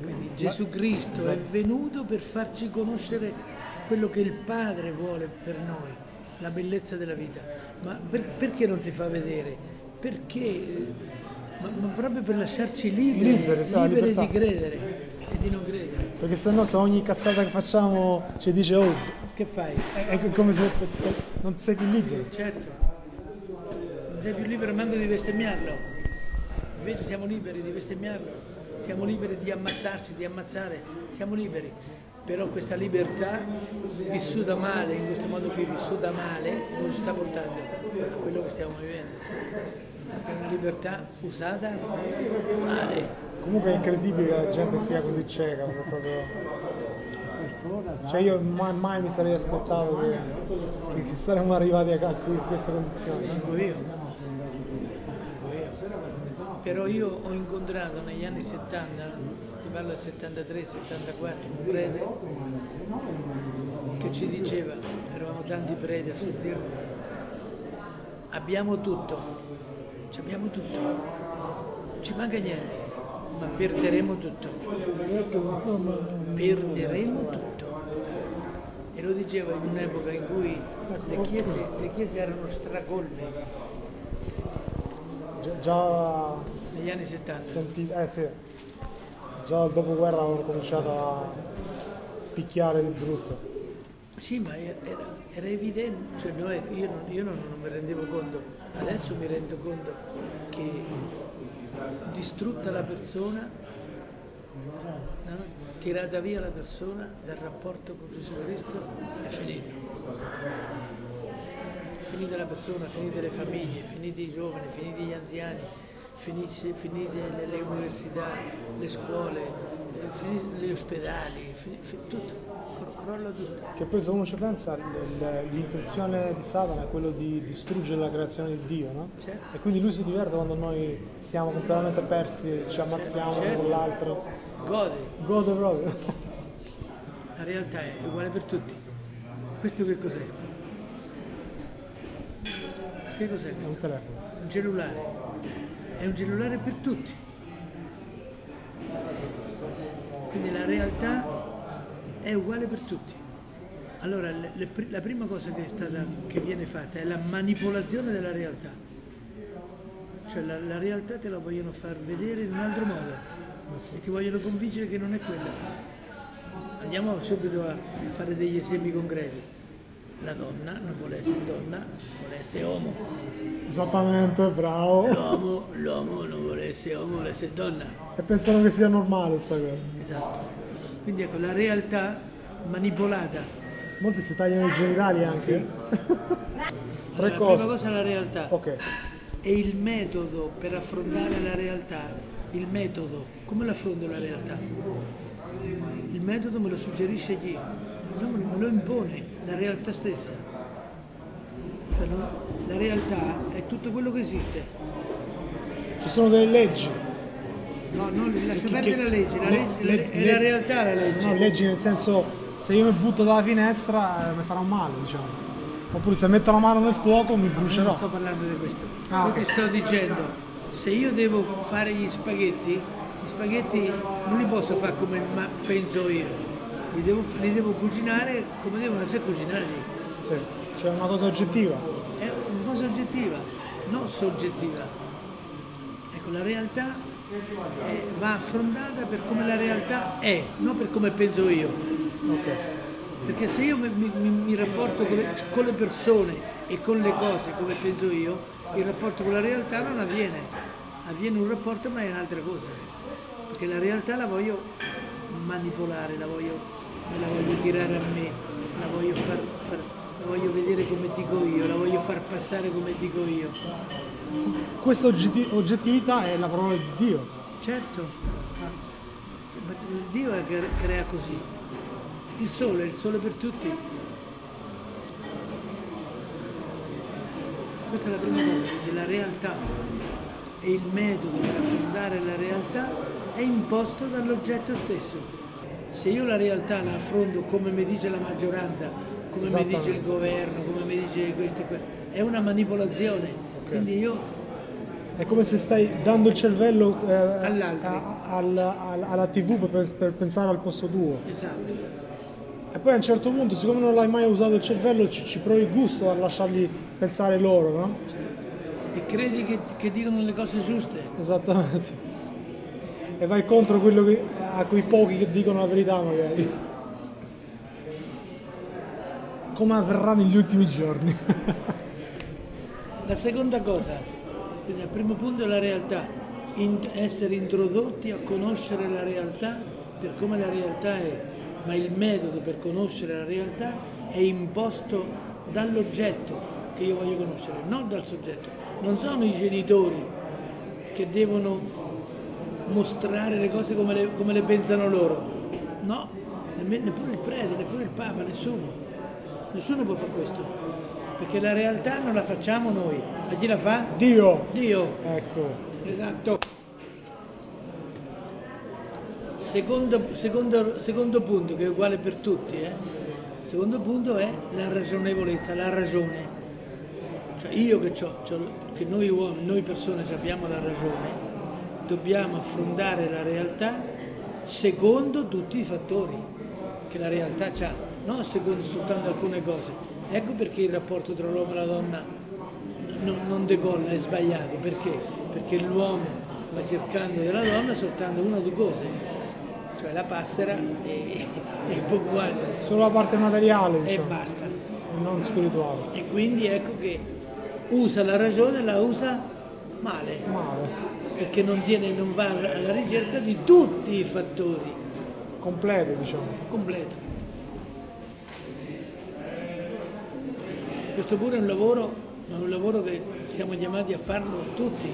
Quindi Gesù Cristo è Esatto. venuto per farci conoscere quello che il Padre vuole per noi, la bellezza della vita. Ma per- perché non si fa vedere? Perché? Ma, ma proprio per lasciarci liberi, Liberi, sa, liberi di credere e di non credere. Perché sennò se ogni cazzata che facciamo ci dice oh, Che fai? è è come se non sei più libero. Certo, non sei più libero manco di bestemmiarlo. Invece siamo liberi di bestemmiarlo, siamo liberi di ammazzarci, di ammazzare, siamo liberi. Però questa libertà vissuta male, in questo modo qui vissuta male, non ci sta portando a quello che stiamo vivendo. È una libertà usata male. Comunque è incredibile che la gente sia così cieca, proprio... Cioè io mai, mai mi sarei aspettato che, che- saremmo arrivati a, a queste condizioni. Dico io. Però io ho incontrato negli anni 70, ti parlo del 73, 74, un prete che ci diceva, eravamo tanti preti a sentirlo, abbiamo tutto, abbiamo tutto, ci manca niente, ma perderemo tutto, perderemo tutto. E lo diceva in un'epoca in cui le chiese, le chiese erano stracolme, Già, negli anni 70. sentito, eh sì, già dopoguerra hanno cominciato a picchiare di brutto. Sì, ma era, era evidente, cioè noi- io, non, io non, non mi rendevo conto, adesso mi rendo conto che distrutta la persona, no? tirata via la persona dal rapporto con Gesù Cristo, è finito. Finita la persona, finite le famiglie, finiti i giovani, finiti gli anziani, finisce- finite le, le università, le scuole, eh, gli ospedali, fini- fi- tutto, cro- crolla tutto. Che poi se uno ci pensa, l'intenzione di Satana è quello di distruggere la creazione di Dio, no? Certo. E quindi lui si diverte quando noi siamo completamente persi, ci ammazziamo uno Certo. con l'altro. Gode, Gode proprio. la realtà è uguale per tutti. Questo che cos'è? Che cos'è? È un telefono. Un cellulare. È un cellulare per tutti. Quindi la realtà è uguale per tutti. Allora, le- le la prima cosa che, stata, che viene fatta è la manipolazione della realtà. Cioè la, la realtà te la vogliono far vedere in un altro modo e ti vogliono convincere che non è quella. Andiamo subito a fare degli esempi concreti. La donna non vuole essere donna, vuole essere uomo. Esattamente, bravo. L'uomo, l'uomo non vuole essere uomo, vuole essere donna. E pensano che sia normale sta cosa. Esatto. Quindi ecco, la realtà manipolata. Molti si tagliano i genitali anche. Tre la cose. prima cosa è la realtà. Ok. E il metodo per affrontare la realtà, il metodo, come l'affronto la realtà? Il metodo me lo suggerisce chi? No, me lo impone la realtà stessa. Cioè, la realtà è tutto quello che esiste. Ci sono delle leggi. No, no, lascia perdere la legge, la le- legge- le- è la realtà la legge. No, leggi nel senso, se io mi butto dalla finestra eh, mi farà male, diciamo. Oppure se metto la mano nel fuoco mi Non brucerò. sto parlando di questo. Ah, Io ok. ti sto dicendo, se io devo fare gli spaghetti, gli spaghetti non li posso fare come penso io, li devo, li devo cucinare come devono essere cucinati. Sì. C'è una cosa oggettiva. È una cosa oggettiva, non soggettiva. Ecco, la realtà è- va affrontata per come la realtà è, non per come penso io. Ok. Perché se io mi, mi- mi- mi rapporto con le, con le persone e con le cose come penso io, il rapporto con la realtà non avviene. Avviene un rapporto ma è un'altra cosa. Perché la realtà la voglio manipolare, la voglio, me la voglio tirare a me, la voglio, far, far- la voglio vedere come dico io, la voglio far passare come dico io. Questa oggetti- oggettività è la parola di Dio. Certo, ma Dio crea così. Il sole, il sole per tutti. Questa è la prima cosa, quindi la realtà e il metodo per affrontare la realtà è imposto dall'oggetto stesso. Se io la realtà la affronto come mi dice la maggioranza, come mi dice il governo, come mi dice questo e è una manipolazione. Ok. Quindi io È come se stai dando il cervello eh, alla tv per, per pensare al posto tuo. Esatto. E poi a un certo punto, siccome non l'hai mai usato il cervello, ci, ci provi gusto a lasciarli pensare loro, no? E credi che, che dicono le cose giuste? Esattamente. E vai contro quello che, a quei pochi che dicono la verità magari. Come avverrà negli ultimi giorni. La seconda cosa, quindi al primo punto è la realtà, In- essere introdotti a conoscere la realtà per come la realtà è, ma il metodo per conoscere la realtà è imposto dall'oggetto che io voglio conoscere, non dal soggetto. Non sono i genitori che devono mostrare le cose come le, come le pensano loro, no, neppure il prete, neppure il papa, nessuno. Nessuno può fare questo, perché la realtà non la facciamo noi, ma chi la fa? Dio! Dio. Ecco. Esatto. Secondo, secondo- secondo punto, che è uguale per tutti, eh. secondo punto è la ragionevolezza, la ragione. Cioè io che, c'ho- che noi uomini, noi persone abbiamo la ragione, dobbiamo affrontare la realtà secondo tutti i fattori che la realtà ha, non secondo soltanto alcune cose. Ecco perché il rapporto tra l'uomo e la donna non, non decolla, è sbagliato. Perché? Perché l'uomo va cercando della donna soltanto una o due cose, cioè la passera e, e poco altro, Solo la parte materiale, e diciamo, basta. e non spirituale. E quindi ecco che usa la ragione e la usa male, Male. Perché non, tiene, non va alla ricerca di tutti i fattori Completo, diciamo. completo. Questo pure è un lavoro, ma è un lavoro che siamo chiamati a farlo tutti,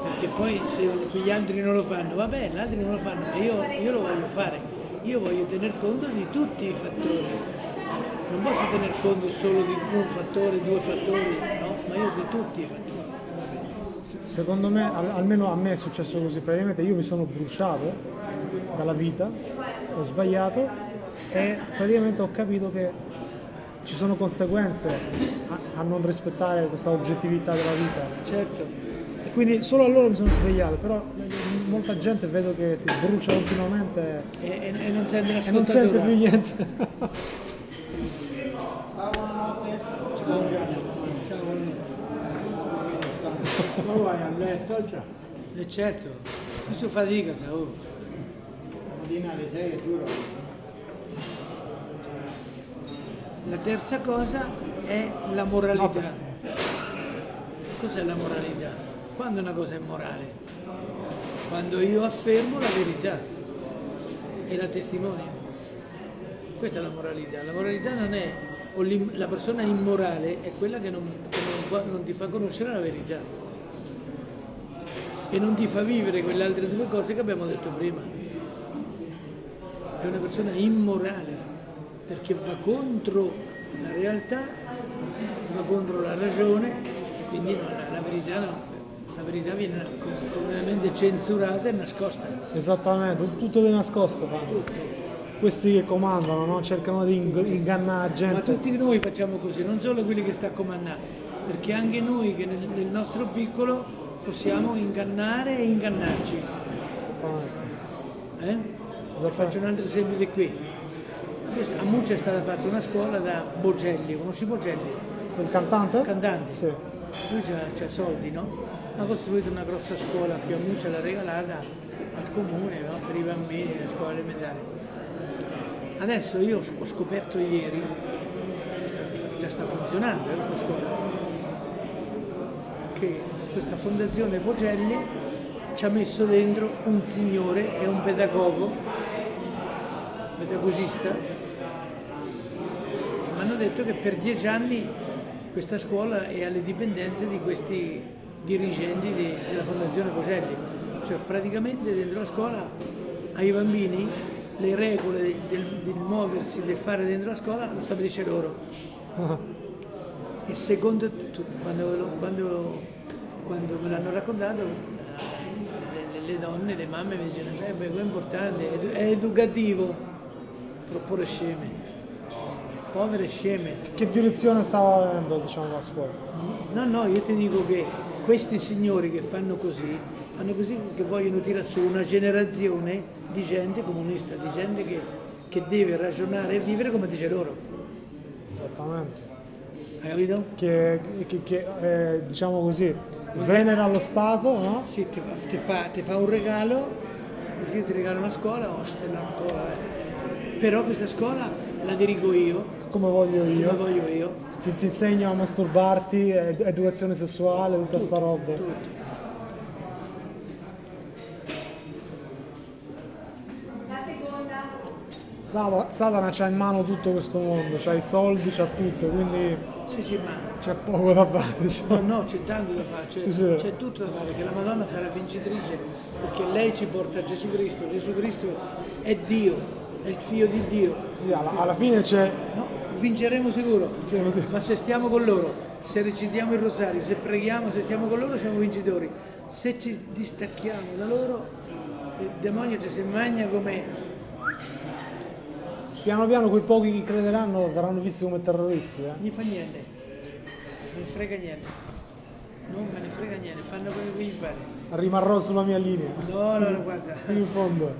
perché poi se gli altri non lo fanno, va bene, gli altri non lo fanno, ma io, io lo voglio fare, io voglio tener conto di tutti i fattori, non posso tener conto solo di un fattore, due fattori, no, ma io di tutti i fattori. Se- Secondo me, al- almeno a me è successo così, praticamente io mi sono bruciato dalla vita, ho sbagliato e praticamente ho capito che ci sono conseguenze a, a non rispettare questa oggettività della vita. Certo, E quindi solo allora mi sono svegliato, però molta gente vedo che si brucia continuamente e, e- e non sente e non sente più niente. Ma vai a letto già. E certo, questo fatica, sa, oh. Mattina alle 6 è duro. La terza cosa è la moralità. Cos'è la moralità? Quando una cosa è morale? Quando io affermo la verità e la testimonio. Questa è la moralità. La moralità non è, la persona immorale è quella che, non, che non non ti fa conoscere la verità e non ti fa vivere quelle altre due cose che abbiamo detto prima. È una persona immorale perché va contro la realtà, va contro la ragione e quindi no, la, la verità no. La verità viene com- completamente censurata e nascosta. Esattamente, tutto di nascosto fanno. Questi che comandano, no? cercano di ing- ingannare la Ma gente. tutti noi facciamo così, non solo quelli che sta a comandare, perché anche noi che nel, nel nostro piccolo possiamo ingannare e ingannarci. Eh? Faccio un altro esempio di qui. A Muccia è stata fatta una scuola da Bocelli, conosci Bocelli? Il cantante? Cantante. Sì. Lui c'ha, soldi, no? Ha costruito una grossa scuola qui a Muccia, l'ha regalata al comune no? per i bambini delle scuole elementari. Adesso io ho scoperto ieri, già sta funzionando eh, questa scuola, che questa fondazione Bocelli ci ha messo dentro un signore che è un pedagogo, pedagogista, e mi hanno detto che per dieci anni questa scuola è alle dipendenze di questi dirigenti di- della fondazione Bocelli, cioè praticamente dentro la scuola ai bambini le regole del, del muoversi, del fare dentro la scuola lo stabilisce loro. E secondo quando, quando- quando me l'hanno raccontato, le, le- le donne, le mamme mi dicevano, "Eh, beh, questo è importante, è, edu- è educativo, proporre sceme, povere sceme. Che direzione stava avendo, diciamo, la scuola? No, no, io ti dico che questi signori che fanno così, fanno così che vogliono tirare su una generazione di gente comunista, di gente che, che deve ragionare e vivere come dice loro. Esattamente. Hai capito? Che, che- che, eh, diciamo così, venera lo Stato, no? Sì, ti fa, ti fa- ti fa un regalo, così ti regala una scuola, stella una scuola. eh. Però questa scuola la dirigo io, Come voglio come io. voglio io. Ti, ti insegno a masturbarti, ed- educazione sessuale, tutta sta roba. Tutto. Satana, Satana c'ha in mano tutto questo mondo, c'ha i soldi, c'ha tutto, quindi Sì, sì, c'è poco da fare, No, diciamo. no, c'è tanto da fare, c'è, Sì, c'è tutto da fare, che la Madonna sarà vincitrice, perché lei ci porta a Gesù Cristo, Gesù Cristo è Dio, è il figlio di Dio. Sì, alla, alla fine c'è, No, vinceremo sicuro, diciamo così, ma se stiamo con loro, se recitiamo il rosario, se preghiamo, se stiamo con loro siamo vincitori. Se ci distacchiamo da loro, il demonio ci si magna come... piano piano quei pochi che crederanno verranno visti come terroristi. Eh? Non gli fa niente, non mi frega niente, non me ne frega niente, fanno come gli pare. Rimarrò sulla mia linea, No, no, no, guarda. fino in fondo.